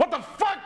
What the fuck?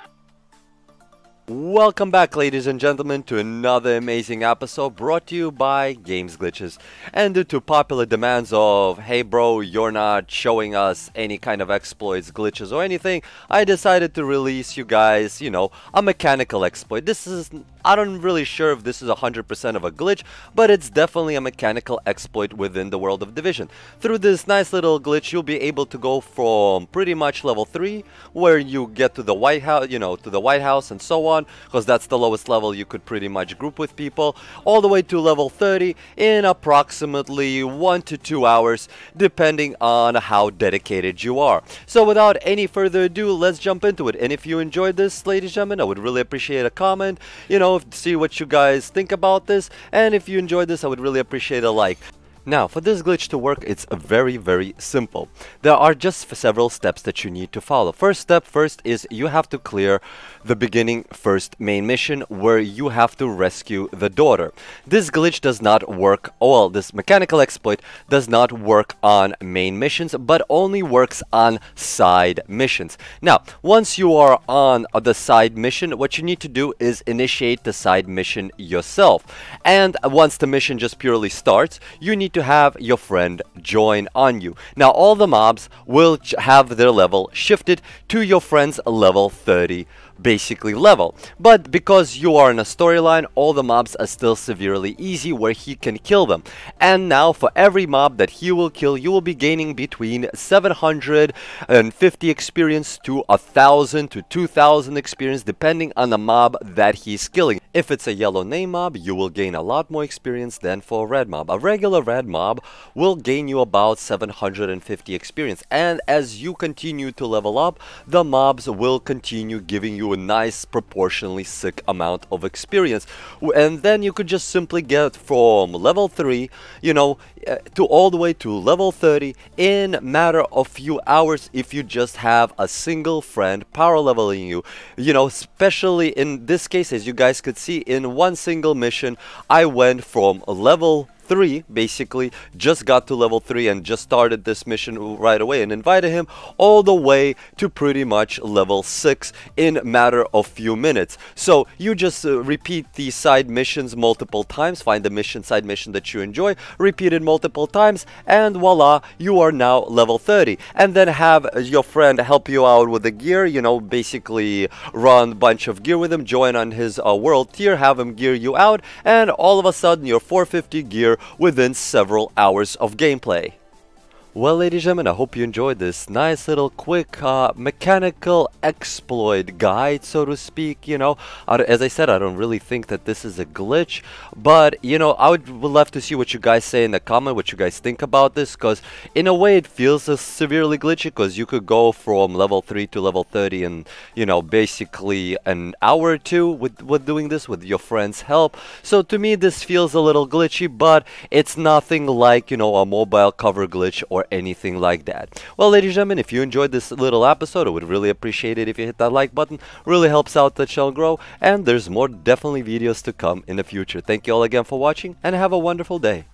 Welcome back ladies and gentlemen to another amazing episode brought to you by Games Glitches. And due to popular demands of, hey bro, you're not showing us any kind of exploits, glitches or anything, I decided to release you guys, you know, a mechanical exploit. This is, I don't really sure if this is 100% of a glitch, but it's definitely a mechanical exploit within the world of Division. Through this nice little glitch, you'll be able to go from pretty much level 3, where you get to the White House, you know, to the White House and so on, because that's the lowest level you could pretty much group with people all the way to level 30 in approximately 1 to 2 hours depending on how dedicated you are. So without any further ado let's jump into it and if you enjoyed this ladies and gentlemen I would really appreciate a comment you know see what you guys think about this and if you enjoyed this I would really appreciate a like. Now, for this glitch to work, it's very, very simple. There are just several steps that you need to follow. First step first is you have to clear the beginning first main mission where you have to rescue the daughter. This glitch does not work, well, this mechanical exploit does not work on main missions, but only works on side missions. Now, once you are on the side mission, what you need to do is initiate the side mission yourself. And once the mission just purely starts, you need to have your friend join on you. Now all the mobs will have their level shifted to your friend's level 30 basically level. But because you are in a storyline, all the mobs are still severely easy where he can kill them. And now for every mob that he will kill, you will be gaining between 750 experience to 1000 to 2000 experience depending on the mob that he's killing. If it's a yellow name mob, you will gain a lot more experience than for a red mob. A regular red mob will gain you about 750 experience. And as you continue to level up, the mobs will continue giving you you a nice proportionally sick amount of experience. And then you could just simply get from level 3 you know uh, to all the way to level 30 in matter of few hours if you just have a single friend power leveling you. You know especially in this case as you guys could see in one single mission I went from a level 3 basically just got to level 3 and just started this mission right away and invited him all the way to pretty much level 6 in matter of few minutes. So you just uh, repeat these side missions multiple times. Find the mission side mission that you enjoy. Repeat it multiple times and voila you are now level 30 and then have your friend help you out with the gear you know basically run bunch of gear with him join on his uh, world tier have him gear you out and all of a sudden you're 450 gear within several hours of gameplay. Well, ladies and gentlemen, I hope you enjoyed this nice little quick uh, mechanical exploit guide, so to speak. You know, as I said, I don't really think that this is a glitch, but you know, I would love to see what you guys say in the comment, what you guys think about this, because in a way it feels uh, severely glitchy, because you could go from level 3 to level 30 in, you know, basically an hour or two with, with doing this with your friend's help. So to me, this feels a little glitchy, but it's nothing like, you know, a mobile cover glitch anything like that. Well, ladies and gentlemen, if you enjoyed this little episode, I would really appreciate it if you hit that like button. Really helps out the channel grow, and there's more definitely videos to come in the future. Thank you all again for watching, and have a wonderful day.